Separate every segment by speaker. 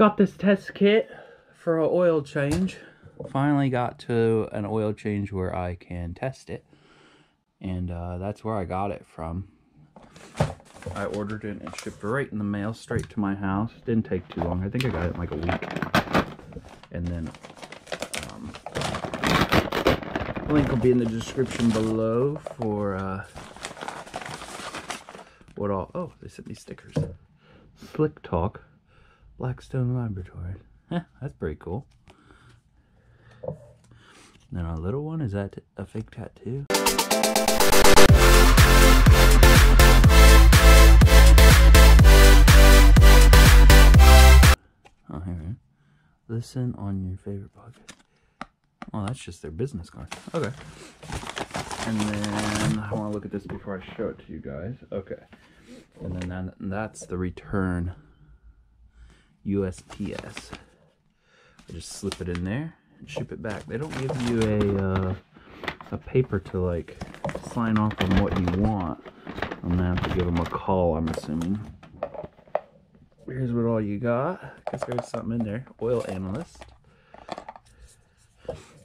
Speaker 1: Got this test kit for an oil change. Finally got to an oil change where I can test it. And uh, that's where I got it from. I ordered it and shipped right in the mail straight to my house. Didn't take too long. I think I got it in like a week. And then um, link will be in the description below for uh, what all. Oh, they sent me stickers. Slick Talk, Blackstone Laboratory. Heh, that's pretty cool. then a little one, is that a fake tattoo? Oh, here we are. Listen on your favorite podcast. Oh, that's just their business card. Okay. And then I want to look at this before I show it to you guys. Okay. And then that, that's the return USPS. I just slip it in there and ship it back. They don't give you a uh, a paper to like sign off on what you want. I'm gonna have to give them a call. I'm assuming. Here's what all you got. I Guess there's something in there. Oil analyst.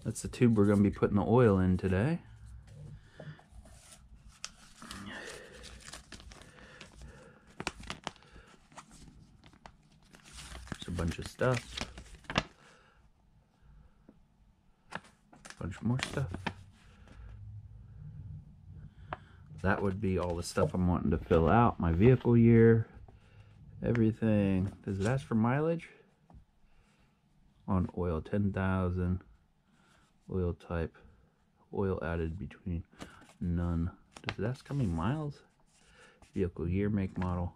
Speaker 1: That's the tube we're gonna be putting the oil in today. There's a bunch of stuff. Bunch more stuff. That would be all the stuff I'm wanting to fill out. My vehicle year, everything. Does it ask for mileage? On oil, 10,000. Oil type. Oil added between none. Does it ask how many miles? Vehicle year, make, model.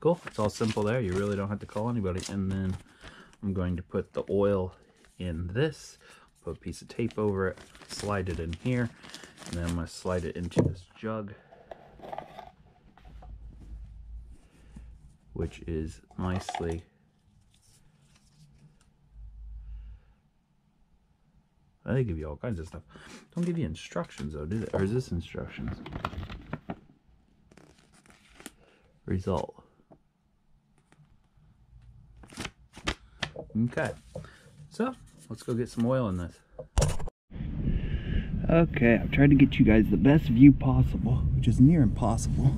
Speaker 1: Cool. It's all simple there. You really don't have to call anybody. And then I'm going to put the oil in this. Put a piece of tape over it. Slide it in here. And then I'm going to slide it into this jug. Which is nicely They give you all kinds of stuff. Don't give you instructions though, do they? Or is this instructions? Result. Okay. So, let's go get some oil in this. Okay, I've tried to get you guys the best view possible, which is near impossible.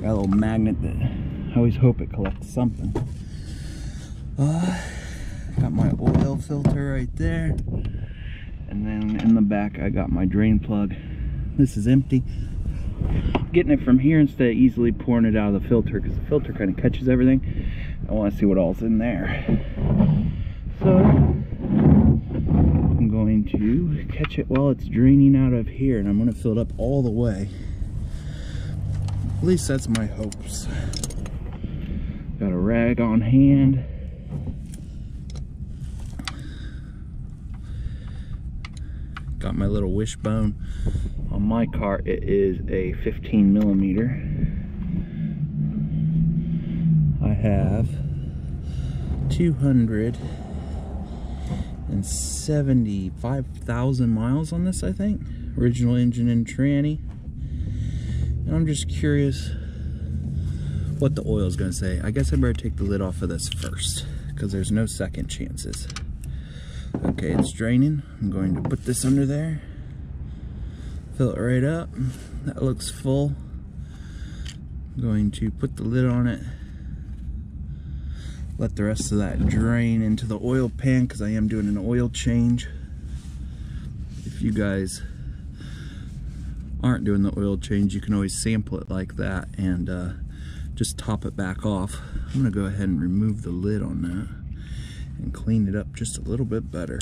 Speaker 1: Got a little magnet that I always hope it collects something. Uh, got my oil filter right there. And then in the back, I got my drain plug. This is empty. Getting it from here instead of easily pouring it out of the filter because the filter kind of catches everything. I want to see what all's in there. So, I'm going to catch it while it's draining out of here and I'm going to fill it up all the way. At least that's my hopes. Got a rag on hand. got my little wishbone on my car it is a 15 millimeter I have 275,000 miles on this I think original engine and tranny and I'm just curious what the oil is going to say I guess I better take the lid off of this first because there's no second chances Okay, it's draining. I'm going to put this under there. Fill it right up. That looks full. I'm going to put the lid on it. Let the rest of that drain into the oil pan because I am doing an oil change. If you guys aren't doing the oil change, you can always sample it like that and uh, just top it back off. I'm gonna go ahead and remove the lid on that and clean it up just a little bit better.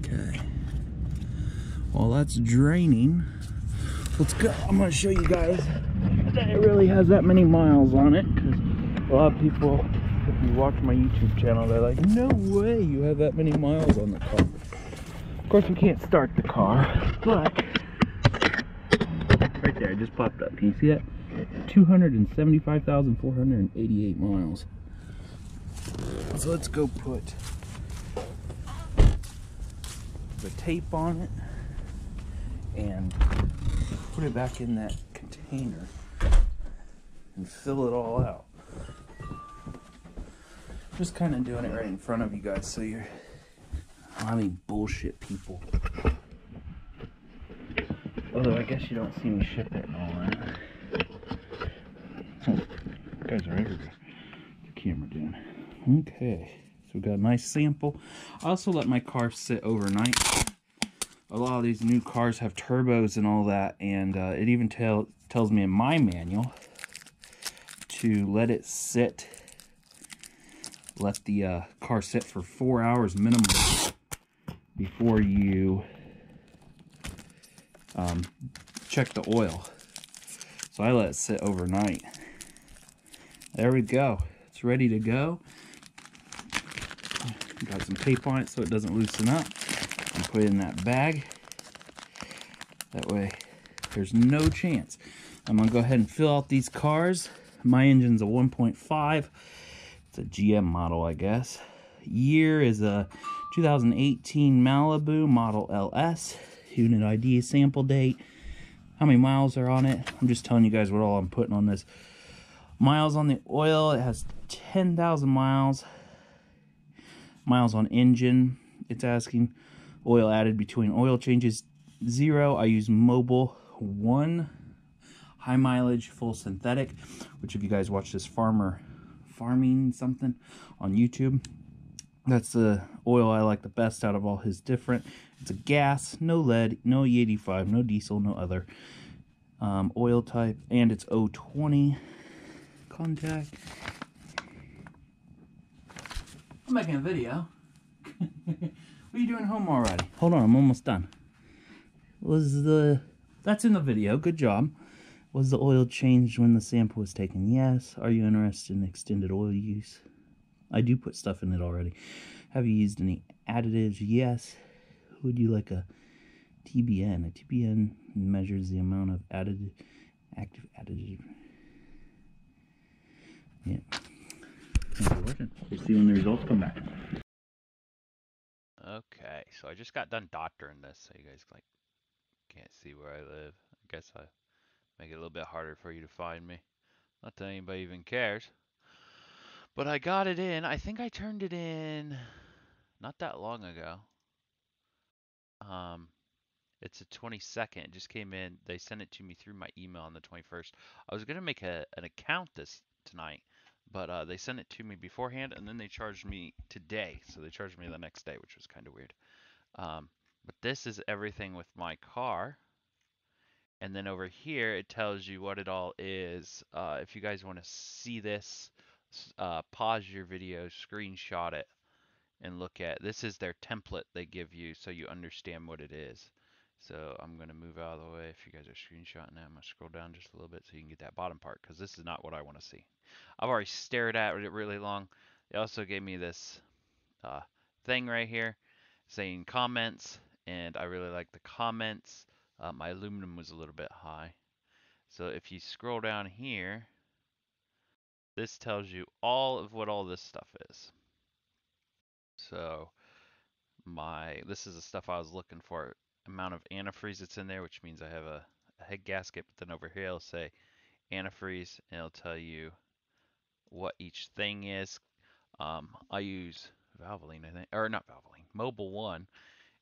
Speaker 1: Okay. While that's draining, let's go. I'm to show you guys that it really has that many miles on it because a lot of people, if you watch my YouTube channel, they're like, no way you have that many miles on the car. Of course, we can't start the car, but Right there, it just popped up. Can you see that? 275,488 miles. So let's go put the tape on it and put it back in that container and fill it all out. Just kind of doing it right in front of you guys so you're, I mean, bullshit people. Although I guess you don't see me ship it and all that. Oh, guys are everywhere. The camera doing. Okay, so we got a nice sample. I also let my car sit overnight. A lot of these new cars have turbos and all that, and uh, it even tell, tells me in my manual to let it sit, let the uh, car sit for four hours minimum before you um, check the oil. So I let it sit overnight. There we go. It's ready to go. Got some tape on it so it doesn't loosen up. And put it in that bag. That way there's no chance. I'm to go ahead and fill out these cars. My engine's a 1.5. It's a GM model, I guess. Year is a 2018 Malibu Model LS unit ID, sample date, how many miles are on it. I'm just telling you guys what all I'm putting on this. Miles on the oil, it has 10,000 miles. Miles on engine, it's asking oil added between oil changes zero. I use Mobil one high mileage full synthetic, which if you guys watch this farmer farming something on YouTube, that's the oil I like the best out of all his different. It's a gas, no lead, no E85, no diesel, no other um, oil type, and it's 020 contact. I'm making a video. what are you doing home already? Hold on, I'm almost done. Was the... That's in the video, good job. Was the oil changed when the sample was taken? Yes. Are you interested in extended oil use? I do put stuff in it already. Have you used any additives? Yes. Would you like a TBN? A TBN measures the amount of added active additive. Yeah. Thanks for watching. We'll see when the results come back.
Speaker 2: Okay, so I just got done doctoring this, so you guys like can't see where I live. I guess I make it a little bit harder for you to find me. Not that anybody even cares. But I got it in. I think I turned it in not that long ago. Um, it's the 22nd. It just came in. They sent it to me through my email on the 21st. I was gonna make a, an account this tonight, but uh, they sent it to me beforehand, and then they charged me today. So they charged me the next day, which was kind of weird. Um, but this is everything with my car. And then over here, it tells you what it all is. Uh, if you guys want to see this, uh, pause your video, screenshot it, and look at this is their template they give you so you understand what it is. So I'm going to move out of the way. If you guys are screenshotting that, I'm going to scroll down just a little bit so you can get that bottom part because this is not what I want to see. I've already stared at it really long. They also gave me this uh, thing right here saying comments and I really like the comments. Uh, my aluminum was a little bit high. So if you scroll down here, this tells you all of what all this stuff is. So my this is the stuff I was looking for. Amount of antifreeze that's in there, which means I have a, a head gasket, but then over here it'll say antifreeze and it'll tell you what each thing is. Um, I use Valvoline, I think, or not Valvoline, Mobil One,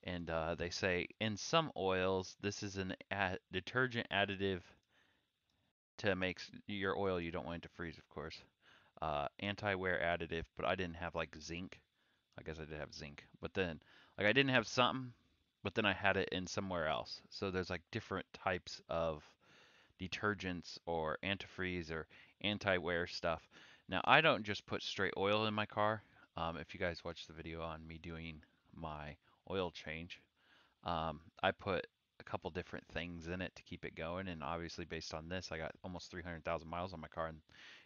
Speaker 2: and uh, they say in some oils this is an ad detergent additive to make your oil. You don't want it to freeze, of course. Uh, anti-wear additive, but I didn't have like zinc. I guess I did have zinc, but then like I didn't have something, but then I had it in somewhere else. So there's like different types of detergents or antifreeze or anti-wear stuff. Now I don't just put straight oil in my car. Um, if you guys watch the video on me doing my oil change, um, I put a couple different things in it to keep it going. And obviously based on this, I got almost 300,000 miles on my car and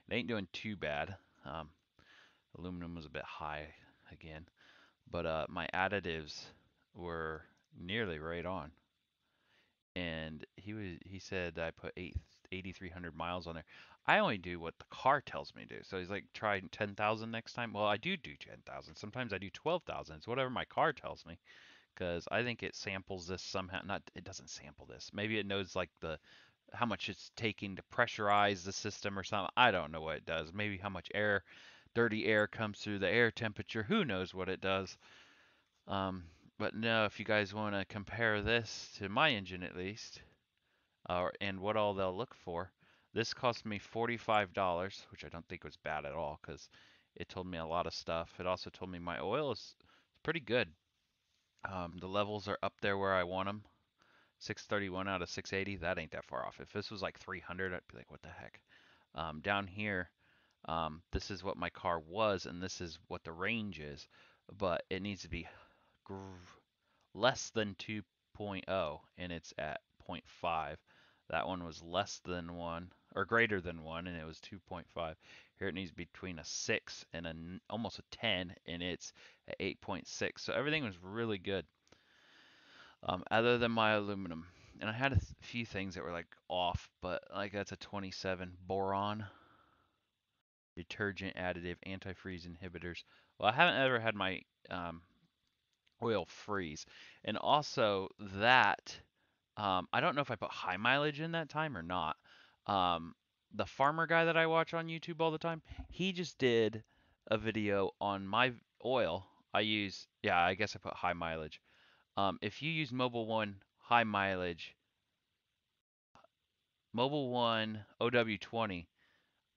Speaker 2: it ain't doing too bad. Um, aluminum was a bit high again, but uh, my additives were nearly right on. And he was he said I put 8,300 miles on there. I only do what the car tells me to. Do. So he's like, try 10,000 next time. Well, I do do 10,000. Sometimes I do 12,000. It's whatever my car tells me because I think it samples this somehow. Not it doesn't sample this. Maybe it knows like the how much it's taking to pressurize the system or something. I don't know what it does. Maybe how much air, dirty air comes through the air temperature. Who knows what it does? Um, but no, if you guys want to compare this to my engine at least, uh, and what all they'll look for, this cost me $45, which I don't think was bad at all because it told me a lot of stuff. It also told me my oil is pretty good. Um, the levels are up there where I want them. 631 out of 680, that ain't that far off. If this was like 300, I'd be like, what the heck? Um, down here, um, this is what my car was, and this is what the range is, but it needs to be less than 2.0, and it's at 0.5. That one was less than 1, or greater than 1, and it was 2.5. Here it needs between a 6 and a, almost a 10, and it's at 8.6. So everything was really good um, other than my aluminum. And I had a few things that were like off, but like that's a 27 boron, detergent additive, antifreeze inhibitors. Well, I haven't ever had my um, oil freeze. And also that, um, I don't know if I put high mileage in that time or not. Um, the farmer guy that I watch on YouTube all the time, he just did a video on my oil. I use, yeah, I guess I put high mileage. Um, if you use Mobil 1 high mileage, Mobil 1 0W20,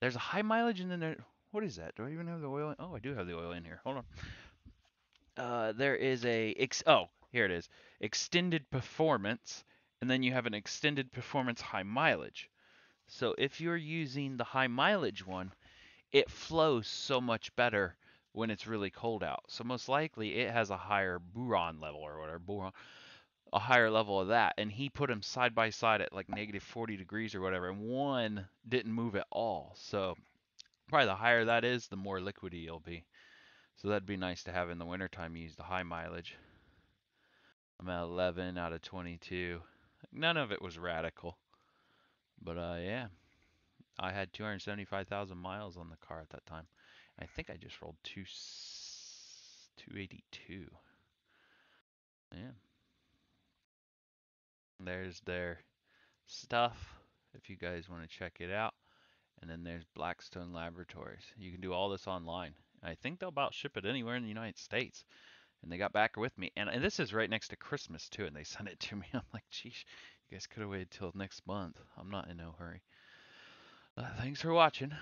Speaker 2: there's a high mileage and then there, what is that? Do I even have the oil? In? Oh, I do have the oil in here. Hold on. Uh, there is a, ex oh, here it is. Extended performance, and then you have an extended performance high mileage. So if you're using the high mileage one, it flows so much better when it's really cold out. So most likely it has a higher boron level or whatever, boron, a higher level of that. And he put them side by side at like negative 40 degrees or whatever, and one didn't move at all. So probably the higher that is, the more liquidy it'll be. So that'd be nice to have in the wintertime, use the high mileage. I'm at 11 out of 22. None of it was radical. But uh, yeah, I had 275,000 miles on the car at that time. I think I just rolled two, 282. Yeah. There's their stuff if you guys want to check it out. And then there's Blackstone Laboratories. You can do all this online. I think they'll about ship it anywhere in the United States. And they got back with me. And, and this is right next to Christmas, too. And they sent it to me. I'm like, geez, you guys could have waited till next month. I'm not in no hurry. Uh, thanks for watching.